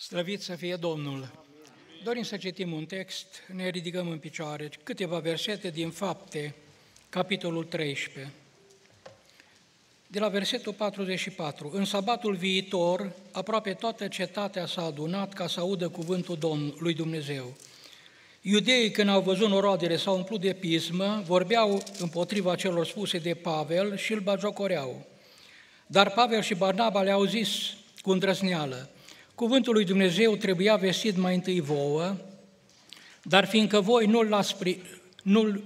Slăvit să fie Domnul! Dorim să citim un text, ne ridicăm în picioare, câteva versete din Fapte, capitolul 13. De la versetul 44. În sabatul viitor, aproape toată cetatea s-a adunat ca să audă cuvântul Domnului lui Dumnezeu. Iudeii, când au văzut noroadele, s-au umplut de pismă, vorbeau împotriva celor spuse de Pavel și îl bagiocoreau. Dar Pavel și Barnaba le-au zis cu îndrăzneală, Cuvântul lui Dumnezeu trebuia vestit mai întâi vouă, dar fiindcă voi nu-l, las, nu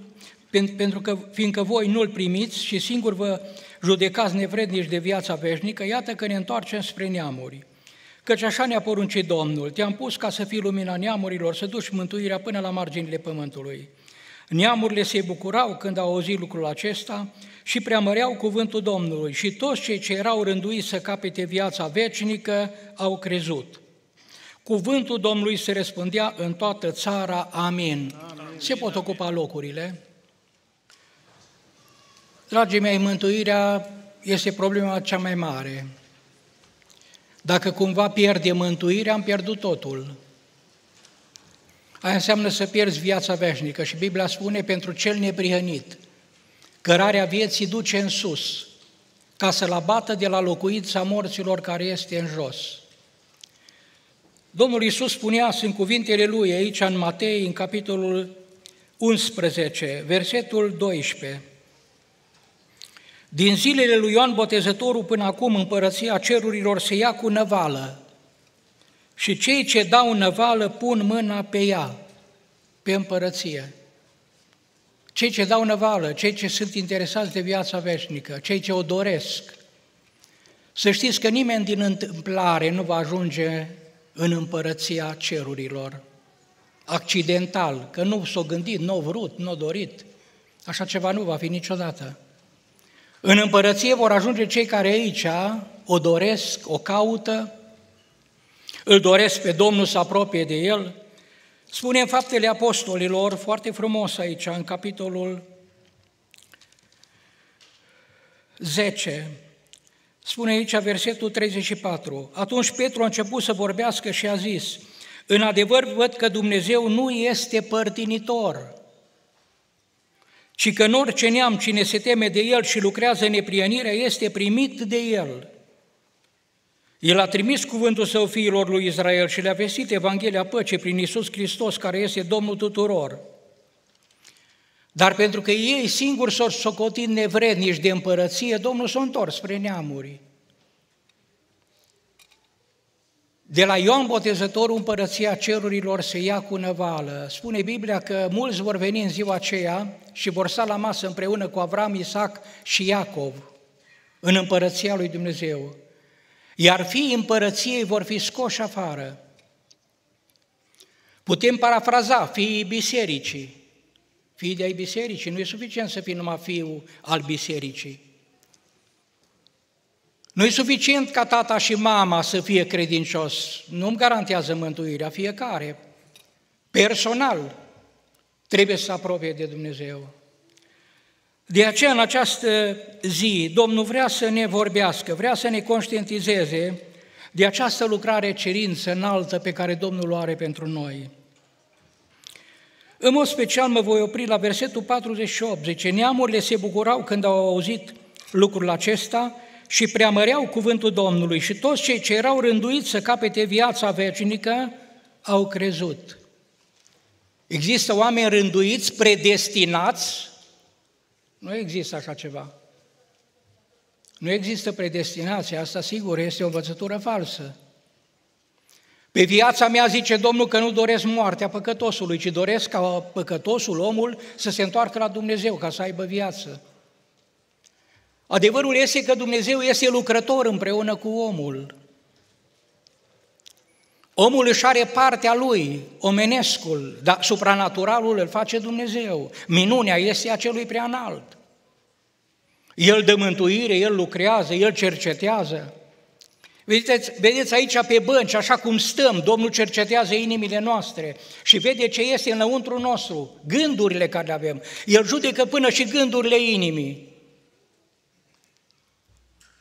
pentru că fiindcă voi nu-l primiți și singur vă judecați nevrednici de viața veșnică, iată că ne întoarcem spre neamuri. Căci așa ne-a poruncit Domnul, te-am pus ca să fii lumina neamurilor, să duci mântuirea până la marginile pământului. Neamurile se bucurau când au auzit lucrul acesta și preamăreau cuvântul Domnului și toți cei ce erau rânduiți să capete viața veșnică au crezut. Cuvântul Domnului se răspândea în toată țara, amin. amin. Se pot ocupa locurile. Dragii mei, mântuirea este problema cea mai mare. Dacă cumva pierde mântuirea, am pierdut totul. Aia înseamnă să pierzi viața veșnică și Biblia spune pentru cel neprihănit, cărarea vieții duce în sus, ca să-l abată de la locuința morților care este în jos. Domnul Iisus spunea în cuvintele Lui aici în Matei, în capitolul 11, versetul 12, din zilele lui Ioan Botezătorul până acum împărăția cerurilor se ia cu năvală și cei ce dau năvală pun mâna pe ea, pe împărăție. Cei ce dau năvală, cei ce sunt interesați de viața veșnică, cei ce o doresc. Să știți că nimeni din întâmplare nu va ajunge în împărăția cerurilor. Accidental, că nu s-o gândit, nu o vrut, nu o dorit. Așa ceva nu va fi niciodată. În împărăție vor ajunge cei care aici o doresc, o caută, îl doresc pe Domnul să apropie de El. Spune în Faptele Apostolilor, foarte frumos aici, în capitolul 10, spune aici versetul 34, atunci Petru a început să vorbească și a zis, în adevăr văd că Dumnezeu nu este părtinitor, ci că în orice neam cine se teme de El și lucrează neprienirea este primit de El. El a trimis cuvântul său fiilor lui Israel și le-a vestit Evanghelia păcii prin Isus Hristos, care este Domnul tuturor. Dar pentru că ei singuri s-au socotit nevrednici de împărăție, Domnul s-a întors spre neamuri. De la Ioan Botezătorul, împărăția cerurilor se ia cu năvală. Spune Biblia că mulți vor veni în ziua aceea și vor sta la masă împreună cu Avram, Isaac și Iacov în împărăția lui Dumnezeu. Iar fiii împărăției vor fi scoși afară. Putem parafraza fiii bisericii. Fiii de ai bisericii, nu e suficient să fii numai fiul al bisericii. Nu e suficient ca tata și mama să fie credincios, nu-mi garantează mântuirea fiecare. Personal trebuie să apropie de Dumnezeu. De aceea, în această zi, Domnul vrea să ne vorbească, vrea să ne conștientizeze de această lucrare cerință înaltă pe care Domnul o are pentru noi. În mod special mă voi opri la versetul 48, zice, neamurile se bucurau când au auzit lucrul acesta și preamăreau cuvântul Domnului și toți cei ce erau rânduiți să capete viața veșnică au crezut. Există oameni rânduiți, predestinați? Nu există așa ceva. Nu există predestinație, asta sigur este o învățătură falsă. Pe viața mea zice Domnul că nu doresc moartea păcătosului, ci doresc ca păcătosul, omul, să se întoarcă la Dumnezeu, ca să aibă viață. Adevărul este că Dumnezeu este lucrător împreună cu omul. Omul își are partea lui, omenescul, dar supranaturalul îl face Dumnezeu. Minunea este a celui prea înalt. El dă mântuire, El lucrează, El cercetează. Vedeți, vedeți aici pe bănci, așa cum stăm, Domnul cercetează inimile noastre și vede ce este înăuntru nostru, gândurile care le avem. El judecă până și gândurile inimii.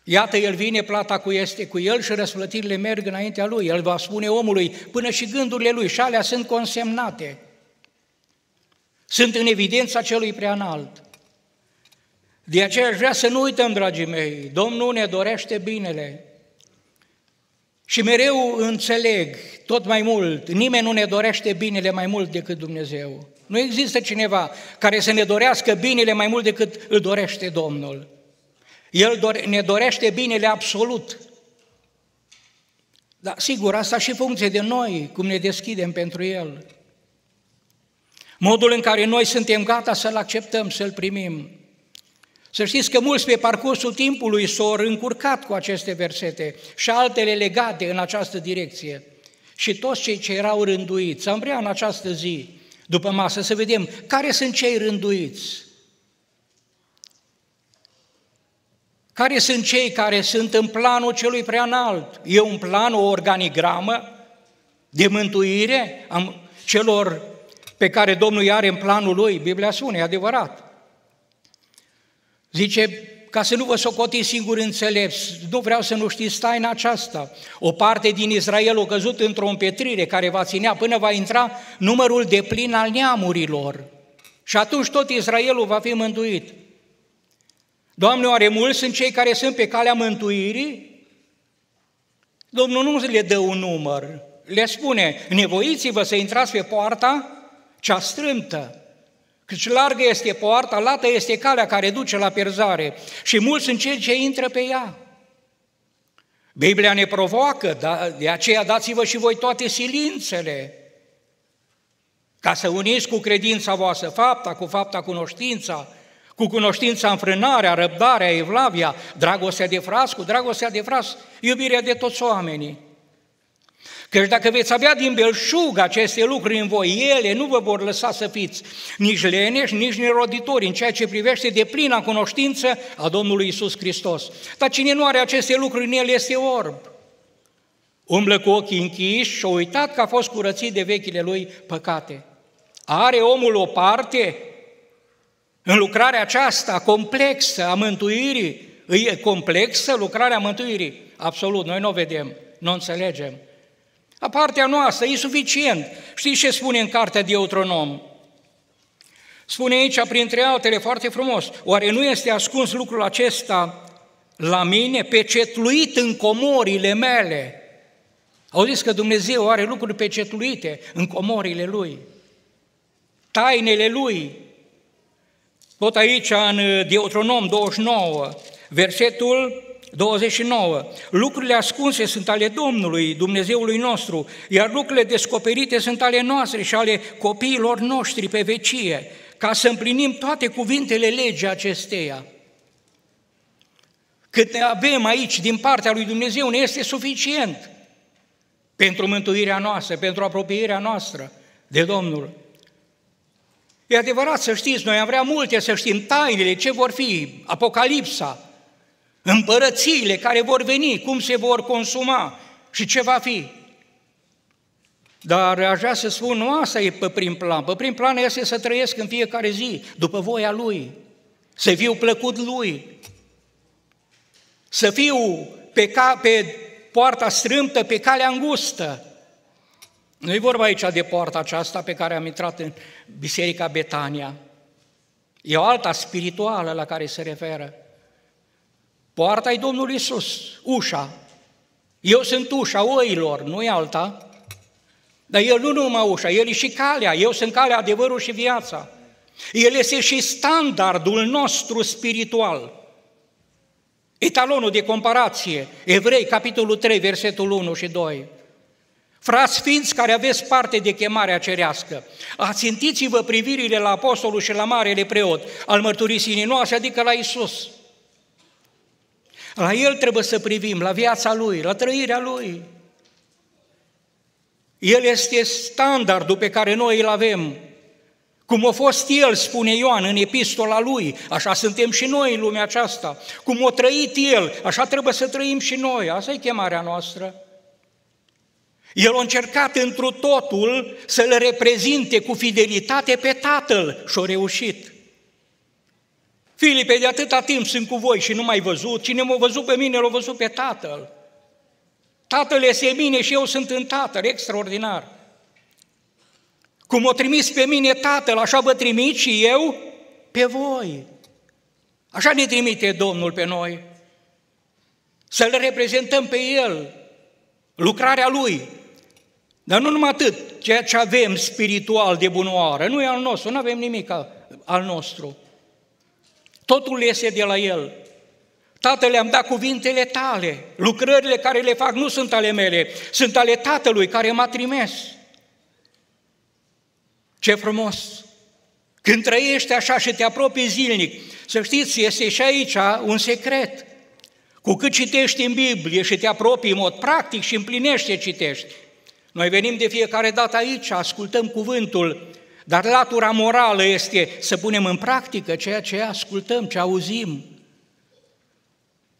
Iată, el vine, plata cu este cu el și răsplătirile merg înaintea lui. El va spune omului până și gândurile lui și alea sunt consemnate. Sunt în evidența celui prea înalt. De aceea aș vrea să nu uităm, dragii mei, Domnul ne dorește binele. Și mereu înțeleg tot mai mult, nimeni nu ne dorește binele mai mult decât Dumnezeu. Nu există cineva care să ne dorească binele mai mult decât îl dorește Domnul. El ne dorește binele absolut. Dar sigur, asta și funcție de noi, cum ne deschidem pentru El. Modul în care noi suntem gata să-L acceptăm, să-L primim. Să știți că mulți pe parcursul timpului s-au încurcat cu aceste versete și altele legate în această direcție. Și toți cei ce erau rânduiți, am vrea în această zi, după masă, să vedem care sunt cei rânduiți. Care sunt cei care sunt în planul celui prea înalt? E un plan, o organigramă de mântuire a celor pe care Domnul i are în planul lui? Biblia spune, e adevărat. Zice, ca să nu vă socotiți singur înțelepți, nu vreau să nu știți taina aceasta. O parte din Israel a căzut într-o împetrire care va ținea până va intra numărul de plin al neamurilor. Și atunci tot Israelul va fi mântuit. Doamne, oare mulți sunt cei care sunt pe calea mântuirii? Domnul nu le dă un număr, le spune, nevoiți-vă să intrați pe poarta cea strâmtă. Căci largă este poarta, lată este calea care duce la pierzare și mulți sunt cei ce intră pe ea. Biblia ne provoacă, da, de aceea dați-vă și voi toate silințele, ca să uniți cu credința voastră fapta, cu fapta cunoștința, cu cunoștința înfrânarea, răbdarea, evlavia, dragostea de fras, cu dragostea de fras, iubirea de toți oamenii. Căci dacă veți avea din belșug aceste lucruri în voi, ele nu vă vor lăsa să fiți nici leneși, nici neroditori în ceea ce privește de plină cunoștință a Domnului Isus Hristos. Dar cine nu are aceste lucruri în el este orb. Umblă cu ochii închiși și a uitat că a fost curățit de vechile lui păcate. Are omul o parte în lucrarea aceasta complexă a mântuirii? E complexă lucrarea mântuirii? Absolut, noi nu o vedem, nu o înțelegem. La partea noastră e suficient. Știți ce spune în cartea Deuteronom? Spune aici, printre altele, foarte frumos, oare nu este ascuns lucrul acesta la mine, pecetluit în comorile mele? Auziți că Dumnezeu are lucruri pecetluite în comorile Lui, tainele Lui. Tot aici, în Deuteronom 29, versetul 29. Lucrurile ascunse sunt ale Domnului, Dumnezeului nostru, iar lucrurile descoperite sunt ale noastre și ale copiilor noștri pe vecie, ca să împlinim toate cuvintele legii acesteia. Cât ne avem aici din partea lui Dumnezeu ne este suficient pentru mântuirea noastră, pentru apropierea noastră de Domnul. E adevărat să știți, noi am vrea multe să știm tainele, ce vor fi, Apocalipsa, împărățiile care vor veni, cum se vor consuma și ce va fi. Dar aș vrea să spun, nu asta e pe prim plan. Pe prim plan este să trăiesc în fiecare zi, după voia Lui, să fiu plăcut Lui, să fiu pe, ca, pe poarta strâmtă, pe calea îngustă. Nu e vorba aici de poarta aceasta pe care am intrat în Biserica Betania. E o alta spirituală la care se referă. Poarta e Domnul Isus, ușa. Eu sunt ușa oilor, nu e alta. Dar El nu numai ușa, El e și calea, eu sunt calea, adevărul și viața. El este și standardul nostru spiritual. Etalonul de comparație, Evrei, capitolul 3, versetul 1 și 2. Frați ființi care aveți parte de chemarea cerească, ațintiți-vă privirile la apostolul și la marele preot al mărturisirii noastre, adică la Isus. La El trebuie să privim, la viața Lui, la trăirea Lui. El este standardul pe care noi îl avem. Cum a fost El, spune Ioan în epistola lui, așa suntem și noi în lumea aceasta. Cum a trăit El, așa trebuie să trăim și noi. Asta e chemarea noastră. El a încercat întru totul să-L reprezinte cu fidelitate pe Tatăl și a reușit. Filipe, de atâta timp sunt cu voi și nu mai văzut. Cine m-a văzut pe mine, l-a văzut pe Tatăl. Tatăl este mine și eu sunt în Tatăl, extraordinar. Cum o trimis pe mine Tatăl, așa vă trimit și eu pe voi. Așa ne trimite Domnul pe noi. Să-L reprezentăm pe El, lucrarea Lui. Dar nu numai atât, ceea ce avem spiritual de bunoară, nu e al nostru, nu avem nimic al nostru. Totul este de la El. Tatăl, le-am dat cuvintele tale, lucrările care le fac nu sunt ale mele, sunt ale Tatălui care m-a trimis. Ce frumos! Când trăiești așa și te apropii zilnic, să știți, este și aici un secret. Cu cât citești în Biblie și te apropii în mod practic și împlinești ce citești, noi venim de fiecare dată aici, ascultăm cuvântul, dar latura morală este să punem în practică ceea ce ascultăm, ce auzim.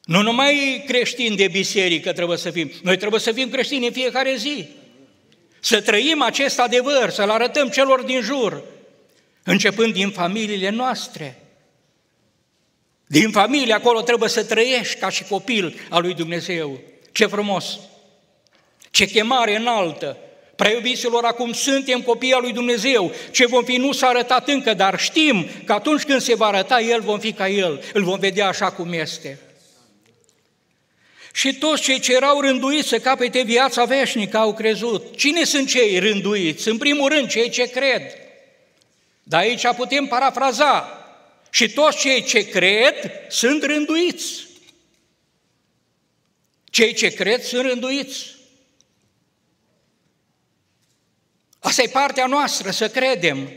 Nu numai creștini de biserică trebuie să fim, noi trebuie să fim creștini în fiecare zi. Să trăim acest adevăr, să-l arătăm celor din jur, începând din familiile noastre. Din familie acolo trebuie să trăiești ca și copil al lui Dumnezeu. Ce frumos! Ce chemare înaltă! Preiubiților, acum suntem copii al lui Dumnezeu. Ce vom fi nu s-a arătat încă, dar știm că atunci când se va arăta El, vom fi ca El. Îl vom vedea așa cum este. Și toți cei ce erau rânduiți să capete viața veșnică au crezut. Cine sunt cei rânduiți? În primul rând, cei ce cred. Dar aici putem parafraza. Și toți cei ce cred sunt rânduiți. Cei ce cred sunt rânduiți. Asta e partea noastră, să credem.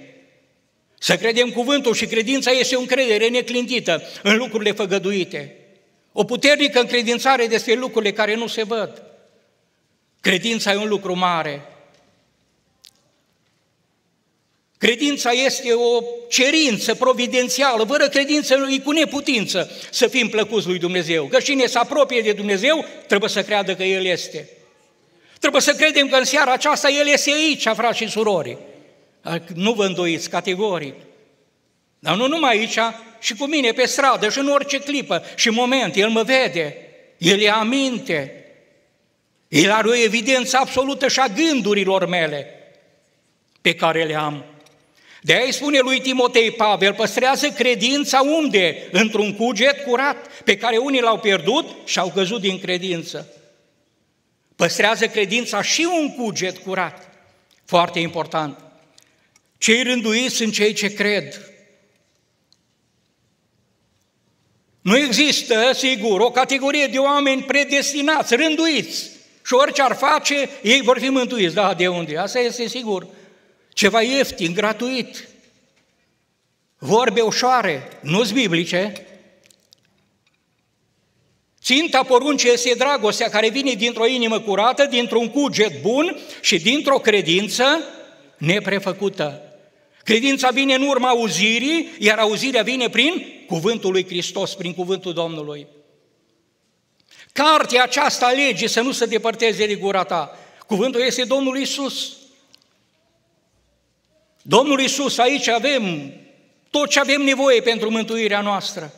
Să credem cuvântul și credința este o încredere neclintită în lucrurile făgăduite. O puternică încredințare despre lucrurile care nu se văd. Credința e un lucru mare. Credința este o cerință providențială, fără credință e cu neputință să fim plăcuți lui Dumnezeu. Că cine se apropie de Dumnezeu trebuie să creadă că El este. Trebuie să credem că în seara aceasta El este aici, frați și surori. Nu vă îndoiți, categoric. Dar nu numai aici, și cu mine pe stradă și în orice clipă și moment, El mă vede, El e aminte, El are o evidență absolută și a gândurilor mele pe care le am. De aia îi spune lui Timotei Pavel, păstrează credința unde? Într-un cuget curat, pe care unii l-au pierdut și au căzut din credință. Păstrează credința și un cuget curat. Foarte important. Cei rânduiți sunt cei ce cred. Nu există, sigur, o categorie de oameni predestinați, rânduiți. Și orice ar face, ei vor fi mântuiți. Da, de unde? Asta este sigur. Ceva ieftin, gratuit. Vorbe ușoare, nu-s biblice. Ținta poruncii este dragostea care vine dintr-o inimă curată, dintr-un cuget bun și dintr-o credință neprefăcută. Credința vine în urma auzirii, iar auzirea vine prin cuvântul lui Hristos, prin cuvântul Domnului. Cartea aceasta alege să nu se depărteze de gura ta. Cuvântul este Domnul Isus. Domnul Isus, aici avem tot ce avem nevoie pentru mântuirea noastră.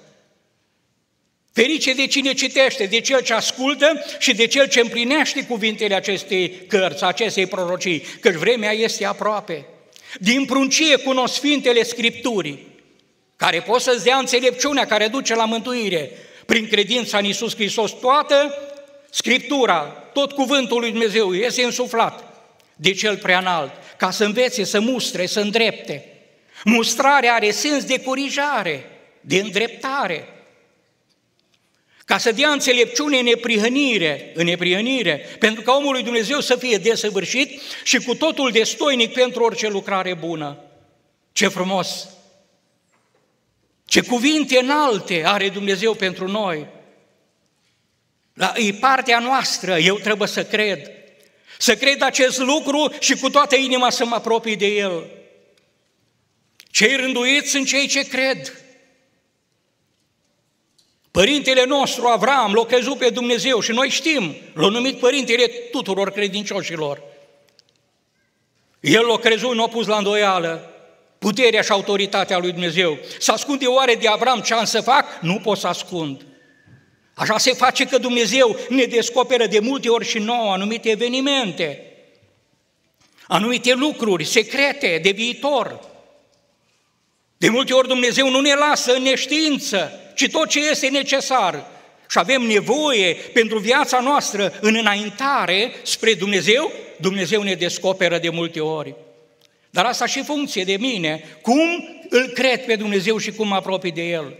Ferice de cine citește, de cel ce ascultă și de cel ce împlinește cuvintele acestei cărți, acestei prorocii, că vremea este aproape. Din pruncie cunosc Sfintele Scripturii, care pot să-ți dea înțelepciunea care duce la mântuire prin credința în Iisus Hristos. Toată Scriptura, tot cuvântul lui Dumnezeu este însuflat de cel preanalt, ca să învețe, să mustre, să îndrepte. Mustrarea are sens de corijare, de îndreptare, ca să dea înțelepciune în neprihănire, în neprihănire, pentru ca omul lui Dumnezeu să fie desăvârșit și cu totul destoinic pentru orice lucrare bună. Ce frumos! Ce cuvinte înalte are Dumnezeu pentru noi! La, e partea noastră, eu trebuie să cred. Să cred acest lucru și cu toată inima să mă apropii de El. Cei rânduiți sunt cei ce cred. Părintele nostru, Avram, l-a crezut pe Dumnezeu și noi știm, l-a numit părintele tuturor credincioșilor. El l-a crezut, nu a pus la îndoială puterea și autoritatea lui Dumnezeu. Să ascunde oare de Avram ce am să fac? Nu pot să ascund. Așa se face că Dumnezeu ne descoperă de multe ori și nouă anumite evenimente, anumite lucruri secrete de viitor. De multe ori Dumnezeu nu ne lasă în neștiință, ci tot ce este necesar. Și avem nevoie pentru viața noastră în înaintare spre Dumnezeu, Dumnezeu ne descoperă de multe ori. Dar asta și funcție de mine, cum îl cred pe Dumnezeu și cum mă apropii de El.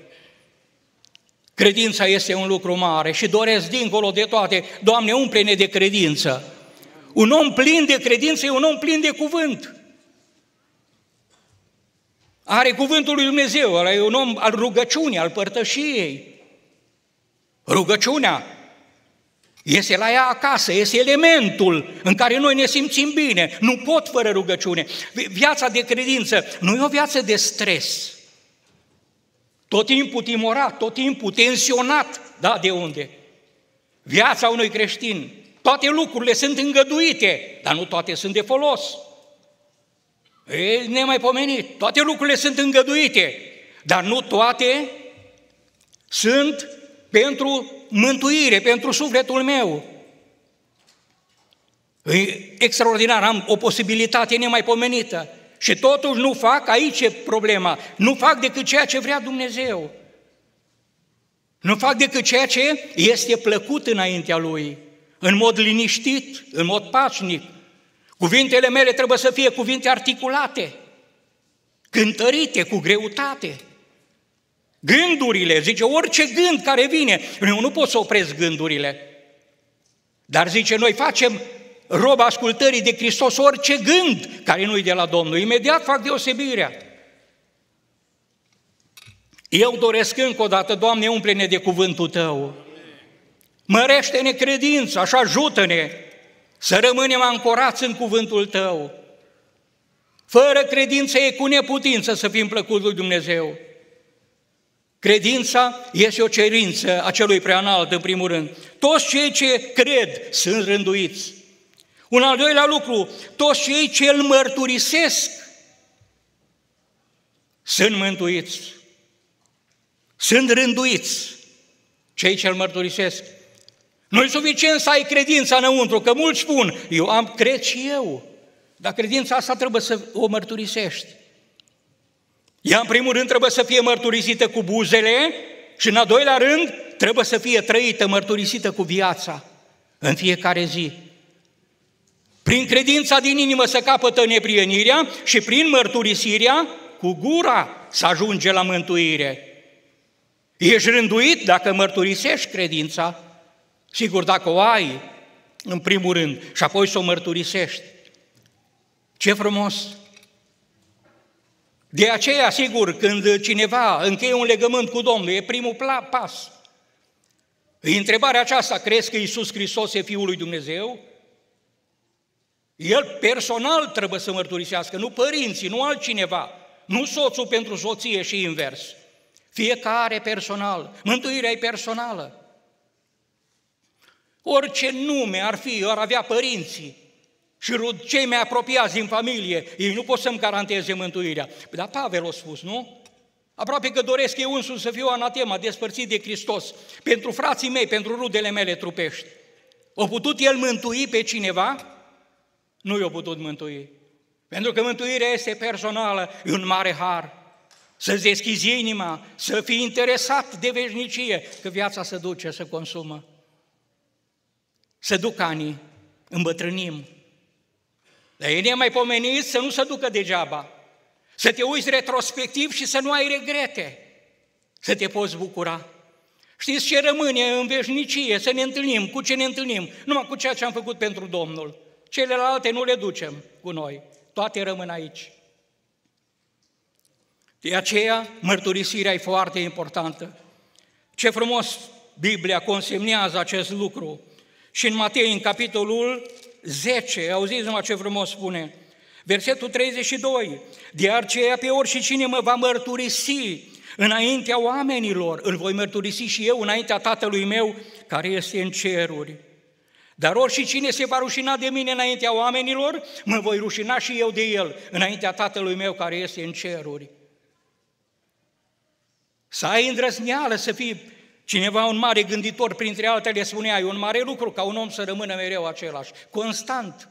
Credința este un lucru mare și doresc dincolo de toate, Doamne, umple-ne de credință. Un om plin de credință e un om plin de cuvânt. Are cuvântul lui Dumnezeu, ăla e un om al rugăciunii, al părtășiei. Rugăciunea este la ea acasă, este elementul în care noi ne simțim bine. Nu pot fără rugăciune. Viața de credință nu e o viață de stres. Tot timpul timorat, tot timpul tensionat. Da, de unde? Viața unui creștin. Toate lucrurile sunt îngăduite, dar nu toate sunt de folos. E nemaipomenit. Toate lucrurile sunt îngăduite, dar nu toate sunt pentru mântuire, pentru sufletul meu. E extraordinar, am o posibilitate nemaipomenită. Și totuși nu fac, aici e problema, nu fac decât ceea ce vrea Dumnezeu. Nu fac decât ceea ce este plăcut înaintea Lui, în mod liniștit, în mod pașnic. Cuvintele mele trebuie să fie cuvinte articulate, cântărite, cu greutate. Gândurile, zice, orice gând care vine, eu nu pot să opresc gândurile. Dar zice, noi facem roba ascultării de Hristos orice gând care nu-i de la Domnul. Imediat fac deosebirea. Eu doresc încă o dată, Doamne, umple-ne de cuvântul Tău. Mărește-ne credința și ajută-ne să rămânem ancorați în cuvântul Tău. Fără credință e cu neputință să fim plăcut lui Dumnezeu. Credința este o cerință a celui preanalt, în primul rând. Toți cei ce cred sunt rânduiți. Un al doilea lucru, toți cei ce îl mărturisesc sunt mântuiți. Sunt rânduiți cei ce îl mărturisesc. Nu e suficient să ai credința înăuntru, că mulți spun, eu am cred și eu, dar credința asta trebuie să o mărturisești. Ea, în primul rând, trebuie să fie mărturisită cu buzele și, în al doilea rând, trebuie să fie trăită, mărturisită cu viața în fiecare zi. Prin credința din inimă să capătă neprienirea și prin mărturisirea cu gura să ajunge la mântuire. Ești rânduit dacă mărturisești credința, sigur dacă o ai, în primul rând, și apoi să o mărturisești. Ce frumos! De aceea, sigur, când cineva încheie un legământ cu Domnul, e primul pas. Întrebarea aceasta, crezi că Iisus Hristos e Fiul lui Dumnezeu? El personal trebuie să mărturisească, nu părinții, nu altcineva, nu soțul pentru soție și invers. Fiecare personal, mântuirea e personală. Orice nume ar fi, ar avea părinții, și cei mai apropiați din familie, ei nu pot să-mi garanteze mântuirea. Dar Pavel a spus, nu? Aproape că doresc eu însuși să fiu anatema, despărțit de Hristos, pentru frații mei, pentru rudele mele trupești. O putut el mântui pe cineva? Nu i-a putut mântui. Pentru că mântuirea este personală, e un mare har. Să-ți deschizi inima, să fii interesat de veșnicie, că viața se duce, se consumă. Să duc anii, îmbătrânim, dar e mai pomenit să nu se ducă degeaba. Să te uiți retrospectiv și să nu ai regrete. Să te poți bucura. Știți ce rămâne în veșnicie? Să ne întâlnim. Cu ce ne întâlnim? Numai cu ceea ce am făcut pentru Domnul. Celelalte nu le ducem cu noi. Toate rămân aici. De aceea, mărturisirea e foarte importantă. Ce frumos Biblia consemnează acest lucru. Și în Matei, în capitolul 10, auziți numai ce frumos spune, versetul 32, de aceea pe orice cine mă va mărturisi înaintea oamenilor, îl voi mărturisi și eu înaintea Tatălui meu care este în ceruri. Dar orice cine se va rușina de mine înaintea oamenilor, mă voi rușina și eu de el, înaintea Tatălui meu care este în ceruri. Să ai îndrăzneală să fii cineva un mare gânditor, printre altele spunea, e un mare lucru ca un om să rămână mereu același, constant.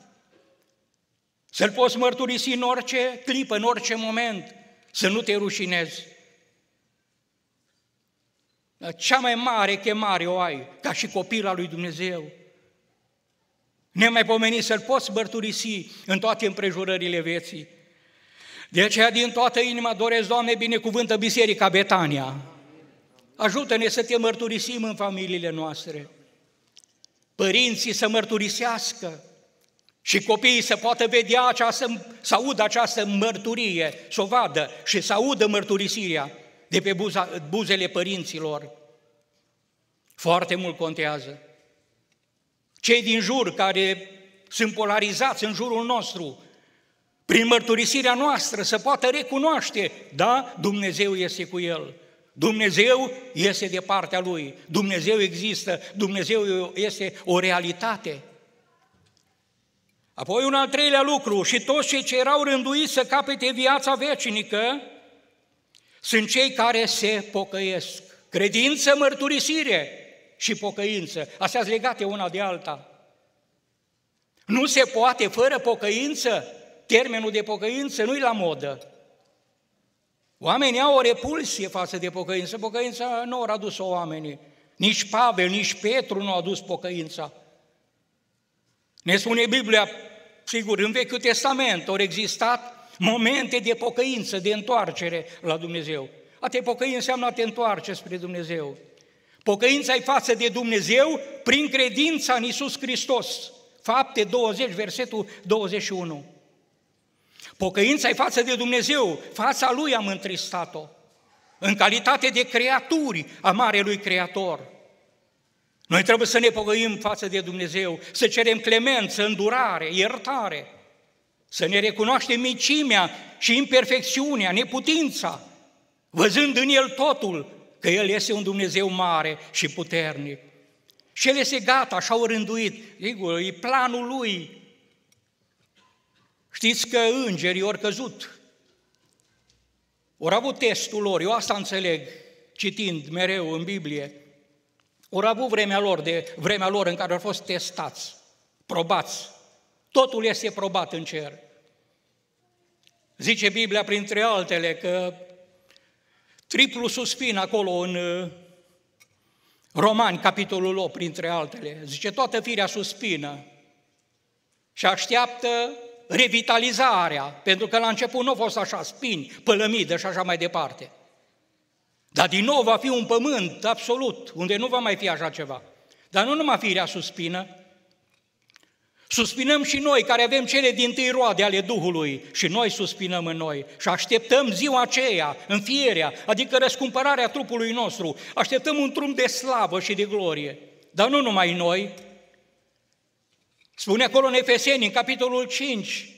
Să-l poți mărturisi în orice clipă, în orice moment, să nu te rușinezi. Cea mai mare chemare o ai, ca și copil al lui Dumnezeu. Nemaipomenit să-L poți mărturisi în toate împrejurările vieții. De aceea, din toată inima, doresc, Doamne, binecuvântă Biserica Betania. Ajută-ne să te mărturisim în familiile noastre. Părinții să mărturisească și copiii să poată vedea această, să audă această mărturie, să o vadă și să audă mărturisirea de pe buza, buzele părinților. Foarte mult contează. Cei din jur care sunt polarizați în jurul nostru, prin mărturisirea noastră să poată recunoaște, da, Dumnezeu este cu el. Dumnezeu este de partea lui. Dumnezeu există, Dumnezeu este o realitate. Apoi un al treilea lucru, și toți cei ce erau rânduiți să capete viața veșnică, sunt cei care se pocăiesc. Credință, mărturisire și pocăință. Astea sunt legate una de alta. Nu se poate fără pocăință. Termenul de pocăință nu-i la modă. Oamenii au o repulsie față de pocăință. Pocăința nu au adus-o oamenii. Nici Pavel, nici Petru nu au adus pocăința. Ne spune Biblia, sigur, în Vechiul Testament au existat momente de pocăință, de întoarcere la Dumnezeu. A te pocăi înseamnă a te întoarce spre Dumnezeu. Pocăința e față de Dumnezeu prin credința în Isus Hristos. Fapte 20, versetul 21. Pocăința e față de Dumnezeu, fața Lui am întristat-o, în calitate de creaturi a Marelui Creator. Noi trebuie să ne pocăim față de Dumnezeu, să cerem clemență, îndurare, iertare, să ne recunoaștem micimea și imperfecțiunea, neputința, văzând în El totul, că El este un Dumnezeu mare și puternic. Și El este gata, așa-o rânduit, sigur, e planul Lui. Știți că îngerii au căzut, au avut testul lor, eu asta înțeleg, citind mereu în Biblie, au avut vremea lor, de vremea lor în care au fost testați, probați. Totul este probat în cer. Zice Biblia, printre altele, că triplu suspin acolo în uh, Romani, capitolul 8, printre altele. Zice, toată firea suspină și așteaptă revitalizarea, pentru că la început nu a fost așa, spini, pălămidă și așa mai departe. Dar din nou va fi un pământ absolut, unde nu va mai fi așa ceva. Dar nu numai firea suspină, Suspinăm și noi care avem cele din tâi roade ale Duhului și noi suspinăm în noi și așteptăm ziua aceea, înfierea, adică răscumpărarea trupului nostru. Așteptăm un trum de slavă și de glorie. Dar nu numai noi. Spune acolo în Efeseni, în capitolul 5,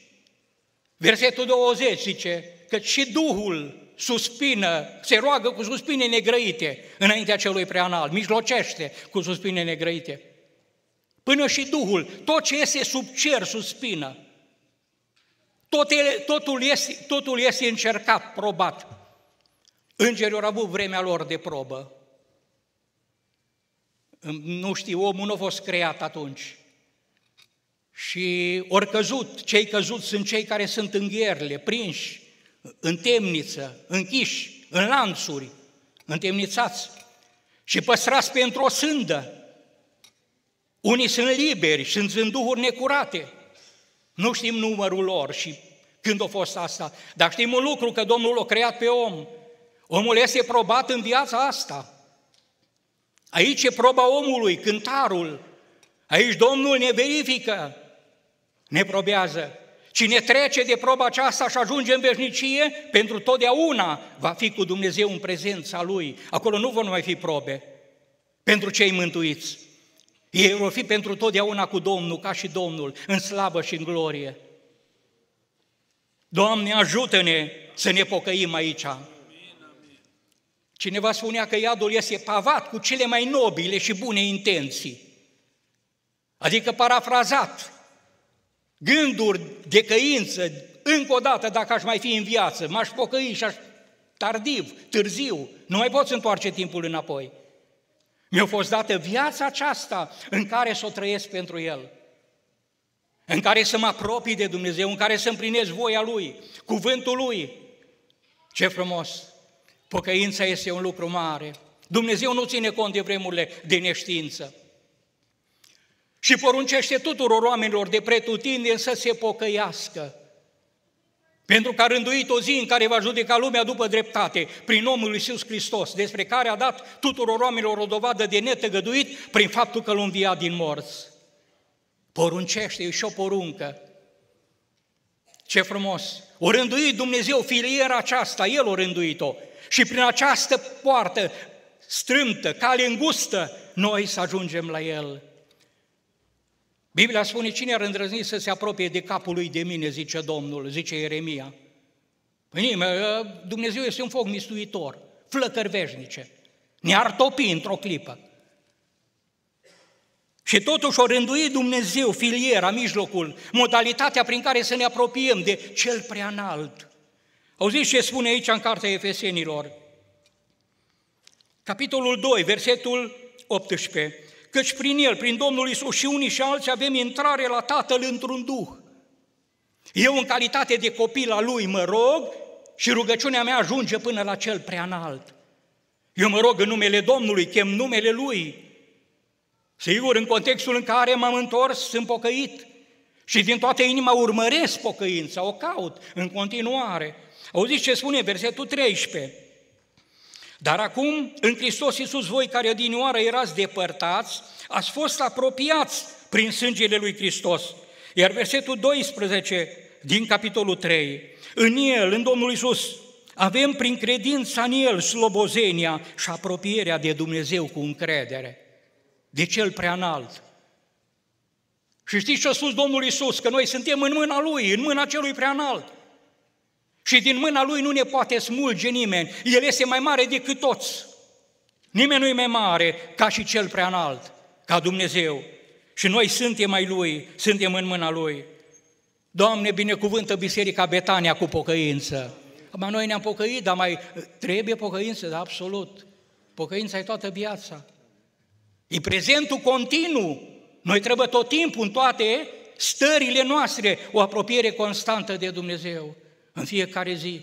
versetul 20, zice că și Duhul suspină, se roagă cu suspine negrăite înaintea celui preanal, mijlocește cu suspine negrăite. Până și Duhul, tot ce este sub cer suspină. Totul este, totul este încercat, probat. Îngerii au avut vremea lor de probă. Nu știu, omul nu a fost creat atunci. Și ori căzut, cei căzuți sunt cei care sunt în gherle, prinși, în temniță, închiși, în lanțuri, întemnițați și păstrați pentru o sândă. Unii sunt liberi și sunt în duhuri necurate. Nu știm numărul lor și când a fost asta, dar știm un lucru, că Domnul l-a creat pe om. Omul este probat în viața asta. Aici e proba omului, cântarul. Aici Domnul ne verifică, ne probează. Cine trece de proba aceasta și ajunge în veșnicie, pentru totdeauna va fi cu Dumnezeu în prezența Lui. Acolo nu vor mai fi probe pentru cei mântuiți. Ei vor fi pentru totdeauna cu Domnul, ca și Domnul, în slavă și în glorie. Doamne, ajută-ne să ne pocăim aici. Cineva spunea că iadul este pavat cu cele mai nobile și bune intenții. Adică parafrazat, gânduri de căință, încă o dată, dacă aș mai fi în viață, m-aș pocăi și aș tardiv, târziu, nu mai poți întoarce timpul înapoi. Mi-a fost dată viața aceasta în care să o trăiesc pentru El, în care să mă apropii de Dumnezeu, în care să împlinesc voia Lui, cuvântul Lui. Ce frumos! Pocăința este un lucru mare. Dumnezeu nu ține cont de vremurile de neștiință. Și poruncește tuturor oamenilor de pretutindeni să se pocăiască. Pentru că a rânduit o zi în care va judeca lumea după dreptate, prin omul Iisus Hristos, despre care a dat tuturor oamenilor o dovadă de netăgăduit prin faptul că l-a înviat din morți. Poruncește și o poruncă. Ce frumos! O rânduit Dumnezeu filiera aceasta, El o rânduit-o. Și prin această poartă strâmtă, cale îngustă, noi să ajungem la El. Biblia spune, cine ar îndrăzni să se apropie de capul lui de mine, zice Domnul, zice Ieremia. Păi nimeni, ă, Dumnezeu este un foc mistuitor, flăcări veșnice, ne-ar topi într-o clipă. Și totuși o rândui Dumnezeu filiera, mijlocul, modalitatea prin care să ne apropiem de cel prea înalt. Auziți ce spune aici în Cartea Efesenilor? Capitolul 2, versetul 18 căci prin El, prin Domnul Isus și unii și alții avem intrare la Tatăl într-un Duh. Eu, în calitate de copil al Lui, mă rog și rugăciunea mea ajunge până la Cel prea înalt. Eu mă rog în numele Domnului, chem numele Lui. Sigur, în contextul în care m-am întors, sunt pocăit și din toată inima urmăresc pocăința, o caut în continuare. Auziți ce spune versetul 13? Dar acum, în Hristos Iisus, voi care odinioară erați depărtați, ați fost apropiați prin sângele lui Hristos. Iar versetul 12 din capitolul 3, în El, în Domnul Iisus, avem prin credința în El slobozenia și apropierea de Dumnezeu cu încredere, de Cel prea înalt. Și știți ce a spus Domnul Iisus? Că noi suntem în mâna Lui, în mâna Celui prea înalt. Și din mâna Lui nu ne poate smulge nimeni. El este mai mare decât toți. Nimeni nu e mai mare ca și Cel prea înalt, ca Dumnezeu. Și noi suntem mai Lui, suntem în mâna Lui. Doamne, binecuvântă Biserica Betania cu pocăință. Acum noi ne-am pocăit, dar mai trebuie pocăință, da, absolut. Pocăința e toată viața. E prezentul continuu. Noi trebuie tot timpul, în toate stările noastre, o apropiere constantă de Dumnezeu în fiecare zi.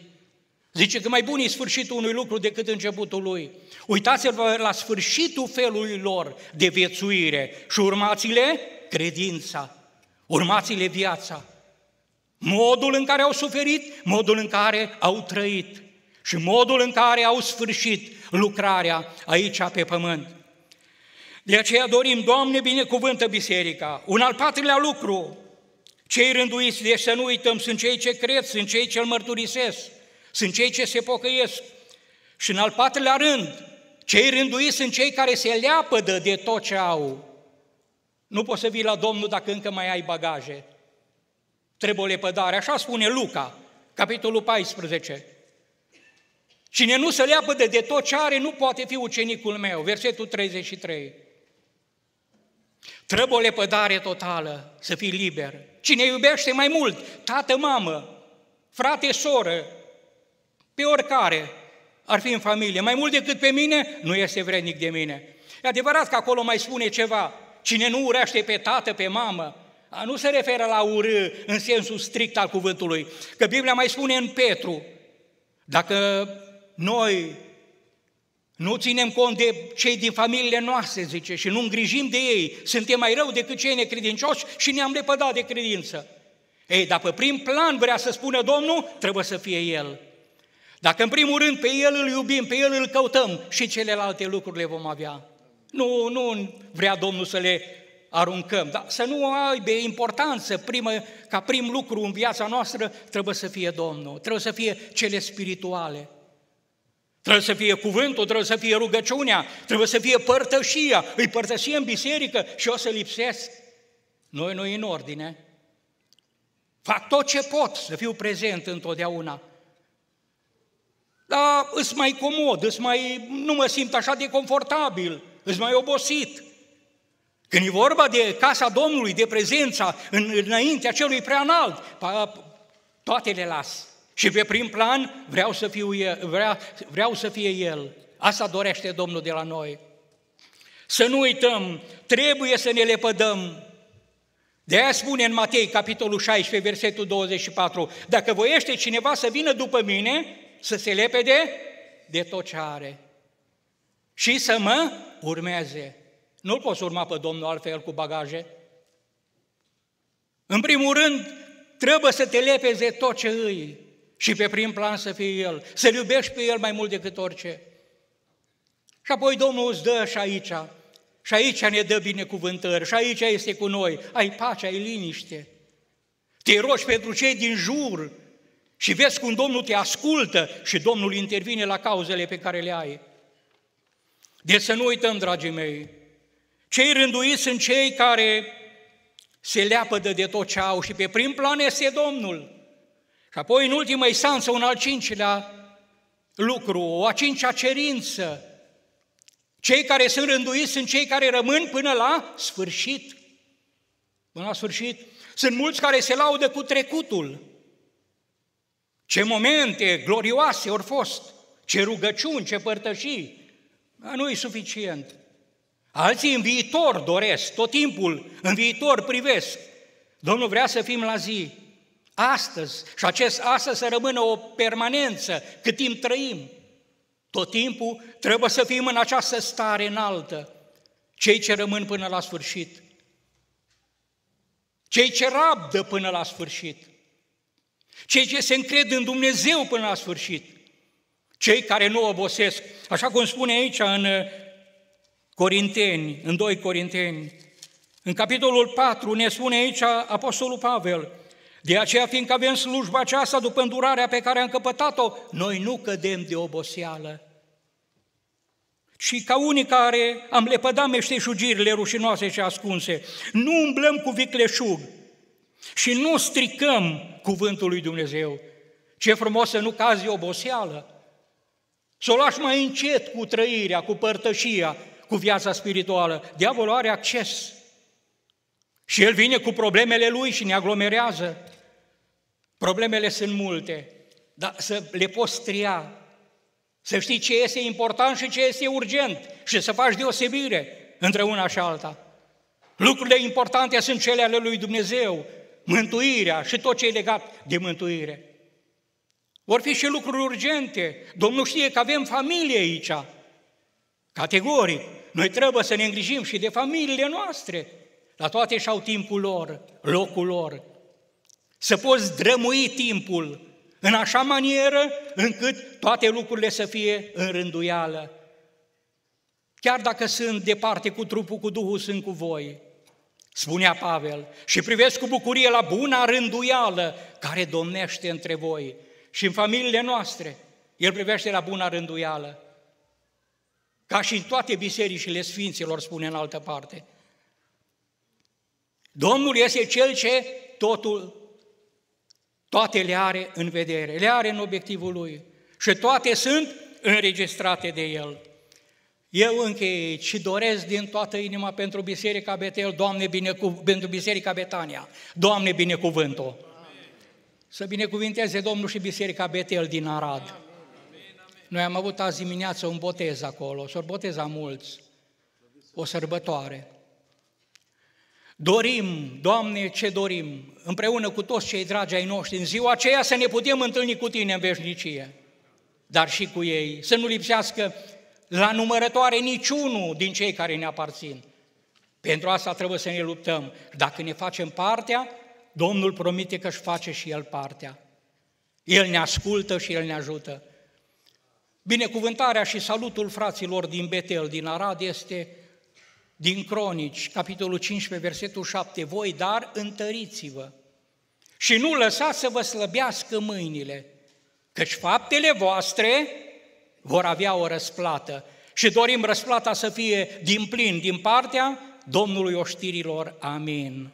Zice că mai bun e sfârșitul unui lucru decât începutul lui. Uitați-vă la sfârșitul felului lor de viețuire și urmați-le credința, urmați-le viața. Modul în care au suferit, modul în care au trăit și modul în care au sfârșit lucrarea aici pe pământ. De aceea dorim, Doamne, binecuvântă biserica. Un al patrulea lucru, cei rânduiți, deci să nu uităm, sunt cei ce cred, sunt cei ce îl mărturisesc, sunt cei ce se pocăiesc. Și în al patrulea rând, cei rânduiți sunt cei care se leapădă de tot ce au. Nu poți să vii la Domnul dacă încă mai ai bagaje. Trebuie o lepădare. Așa spune Luca, capitolul 14. Cine nu se leapădă de tot ce are, nu poate fi ucenicul meu. Versetul 33. Trebuie o lepădare totală, să fii liber. Cine iubește mai mult, tată, mamă, frate, soră, pe oricare ar fi în familie, mai mult decât pe mine, nu este vrednic de mine. E adevărat că acolo mai spune ceva, cine nu urește pe tată, pe mamă, a, nu se referă la urâ în sensul strict al cuvântului, că Biblia mai spune în Petru, dacă noi nu ținem cont de cei din familiile noastre, zice, și nu îngrijim de ei. Suntem mai rău decât cei necredincioși și ne-am lepădat de credință. Ei, dacă prim plan vrea să spună Domnul, trebuie să fie El. Dacă în primul rând pe El îl iubim, pe El îl căutăm și celelalte lucruri le vom avea. Nu, nu vrea Domnul să le aruncăm, dar să nu aibă importanță primă, ca prim lucru în viața noastră, trebuie să fie Domnul, trebuie să fie cele spirituale. Trebuie să fie cuvântul, trebuie să fie rugăciunea, trebuie să fie părtășia. Îi părtășie în biserică și o să lipsesc. Noi nu în ordine. Fac tot ce pot să fiu prezent întotdeauna. Dar îs mai comod, îs mai, nu mă simt așa de confortabil, îs mai obosit. Când e vorba de casa Domnului, de prezența în, înaintea celui preanalt, toate le las. Și pe prim plan vreau să, fiu el, vrea, vreau să fie El. Asta dorește Domnul de la noi. Să nu uităm, trebuie să ne lepădăm. De aia spune în Matei, capitolul 16, versetul 24, dacă voiește cineva să vină după mine, să se lepede de tot ce are și să mă urmeze. Nu-L poți urma pe Domnul altfel cu bagaje. În primul rând, trebuie să te lepezi de tot ce îi și pe prim plan să fie El, să-L iubești pe El mai mult decât orice. Și apoi Domnul îți dă și aici, și aici ne dă binecuvântări, și aici este cu noi, ai pace, ai liniște. Te rogi pentru cei din jur și vezi cum Domnul te ascultă și Domnul intervine la cauzele pe care le ai. Deci să nu uităm, dragii mei, cei rânduiți sunt cei care se leapădă de tot ce au și pe prim plan este Domnul. Și apoi, în ultima instanță, un al cincilea lucru, o a cincea cerință. Cei care sunt rânduiți sunt cei care rămân până la sfârșit. Până la sfârșit. Sunt mulți care se laudă cu trecutul. Ce momente glorioase au fost, ce rugăciuni, ce părtășii. Dar nu e suficient. Alții în viitor doresc, tot timpul în viitor privesc. Domnul vrea să fim la zi, astăzi, și acest astăzi să rămână o permanență cât timp trăim. Tot timpul trebuie să fim în această stare înaltă, cei ce rămân până la sfârșit, cei ce rabdă până la sfârșit, cei ce se încred în Dumnezeu până la sfârșit, cei care nu obosesc, așa cum spune aici în Corinteni, în 2 Corinteni, în capitolul 4 ne spune aici Apostolul Pavel, de aceea, fiindcă avem slujba aceasta după îndurarea pe care am căpătat-o, noi nu cădem de oboseală. Și ca unii care am lepădat meșteșugirile rușinoase și ascunse, nu umblăm cu vicleșug și nu stricăm cuvântul lui Dumnezeu. Ce frumos să nu cazi de oboseală, să o lași mai încet cu trăirea, cu părtășia, cu viața spirituală. Diavolul are acces. Și el vine cu problemele lui și ne aglomerează. Problemele sunt multe, dar să le poți tria, să știi ce este important și ce este urgent și să faci deosebire între una și alta. Lucrurile importante sunt cele ale lui Dumnezeu, mântuirea și tot ce e legat de mântuire. Vor fi și lucruri urgente. Domnul știe că avem familie aici. Categoric. Noi trebuie să ne îngrijim și de familiile noastre. La toate și-au timpul lor, locul lor. Să poți drămui timpul în așa manieră încât toate lucrurile să fie în rânduială. Chiar dacă sunt departe cu trupul, cu Duhul, sunt cu voi, spunea Pavel, și privesc cu bucurie la buna rânduială care domnește între voi și în familiile noastre. El privește la buna rânduială. Ca și în toate bisericile Sfinților, spune în altă parte. Domnul este Cel ce totul, toate le are în vedere, le are în obiectivul Lui și toate sunt înregistrate de El. Eu închei și doresc din toată inima pentru Biserica Betel, Doamne, binecu- pentru Biserica Betania, Doamne, binecuvântul. Să binecuvinteze Domnul și Biserica Betel din Arad. Noi am avut azi dimineață un botez acolo, s-au botezat mulți, o sărbătoare. Dorim, Doamne, ce dorim, împreună cu toți cei dragi ai noștri, în ziua aceea să ne putem întâlni cu Tine în veșnicie, dar și cu ei, să nu lipsească la numărătoare niciunul din cei care ne aparțin. Pentru asta trebuie să ne luptăm. Dacă ne facem partea, Domnul promite că își face și El partea. El ne ascultă și El ne ajută. Binecuvântarea și salutul fraților din Betel, din Arad, este din Cronici, capitolul 15, versetul 7. Voi, dar, întăriți-vă și nu lăsați să vă slăbească mâinile, căci faptele voastre vor avea o răsplată. Și dorim răsplata să fie din plin din partea Domnului oștirilor. Amin.